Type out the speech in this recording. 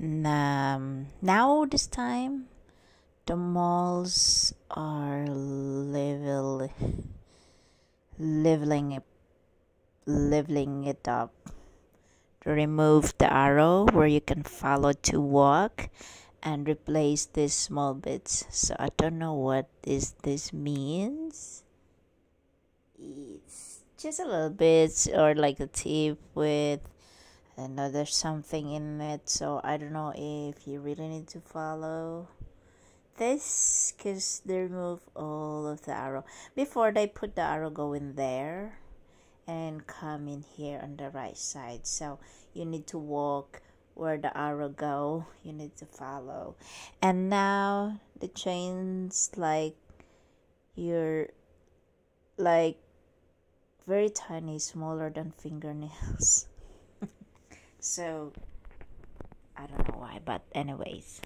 um, now this time the malls are level leveling it leveling it up. To remove the arrow where you can follow to walk and replace these small bits. So i don't know what is this means. It's just a little bit or like a tip with I know there's something in it so I don't know if you really need to follow this because they remove all of the arrow. Before they put the arrow go in there and come in here on the right side. So you need to walk where the arrow go. You need to follow. And now the chains like you're like very tiny smaller than fingernails so i don't know why but anyways